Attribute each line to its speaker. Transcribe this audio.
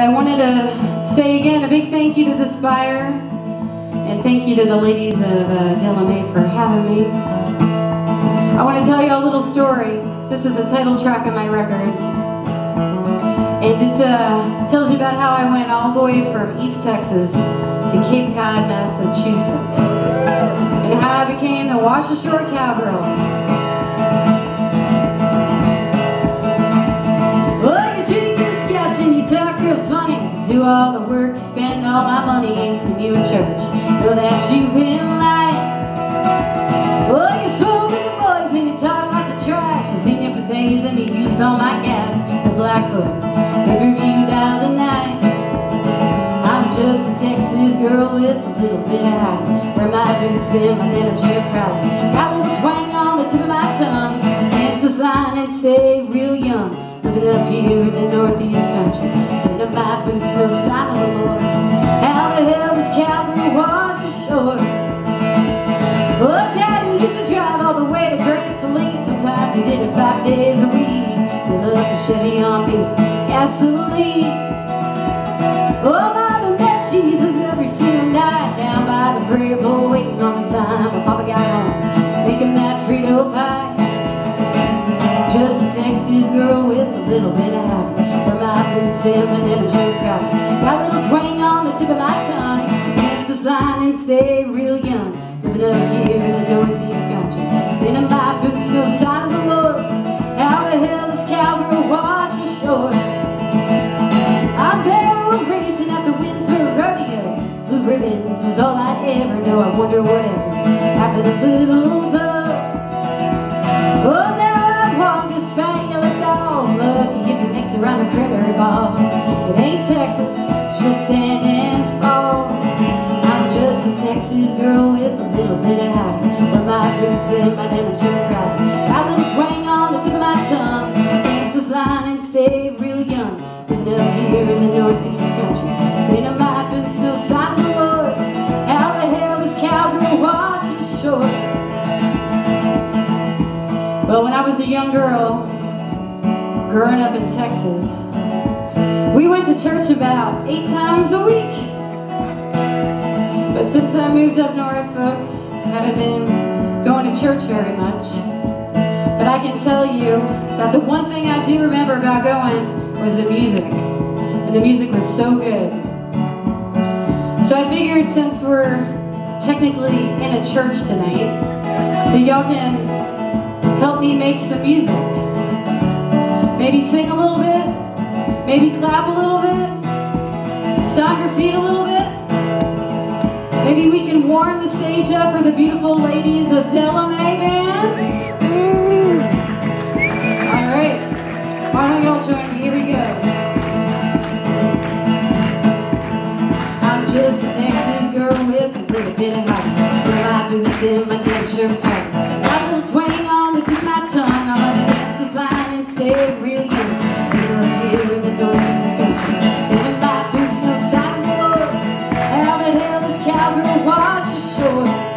Speaker 1: I wanted to say again a big thank you to the Spire and thank you to the ladies of uh, Della Mae for having me. I want to tell you a little story. This is a title track of my record. And it uh, tells you about how I went all the way from East Texas to Cape Cod, Massachusetts. And how I became the Washashore Cowgirl. All the work, spend all my money, and send you a church. Know that you've been lying. Oh, you smoke with the boys and you talk lots of trash. I've seen you for days and you used all my gas. The black book, pay-per-view dial tonight. I'm just a Texas girl with a little bit of hide. Wear my boots in, my then I'm sure proud. Got a little twang on the tip of my tongue. Dance this line and stay real young. Living up here in the northeast country. Sending my boots, no sign of the Lord How the hell does cowgirl wash ashore? Oh, Daddy used to drive all the way to Grand Saline. Sometimes he did it five days a week. He loved the Chevy on beat gasoline Texas girl with a little bit of howdy From my boots in my denim shirt Got a little twang on the tip of my tongue. This line and stay real young. Living up here in the northeast country. Sitting my boots, no sign of the Lord. How the hell does cowgirl wash ashore? I'm barrel racing at the Windsor Rodeo. Blue ribbons was all I'd ever know. I wonder whatever happened to little Texas, just sand and fog. I'm just a Texas girl with a little bit of howdy. With my boots and my denim shirt proud. Got a little twang on the tip of my tongue. Dance this line and stay real young. Living up here in the northeast country. Saying to my boots, no sign of the Lord. How the hell does cowgirl wash ashore? Well, when I was a young girl, growing up in Texas, to church about eight times a week. But since I moved up north, folks, haven't been going to church very much. But I can tell you that the one thing I do remember about going was the music. And the music was so good. So I figured since we're technically in a church tonight, that y'all can help me make some music. Maybe sing a little bit. Maybe clap a little bit. Stomp your feet a little bit. Maybe we can warm the stage up for the beautiful ladies of Della Mae Band. All right. Why don't y'all join me? Here we go. I'm just a Texas girl with a little bit of height. With my boots in my damn shirt. Got a little twang on the tip of my tongue. I'm gonna dance this line and stay real cowgirl wash ashore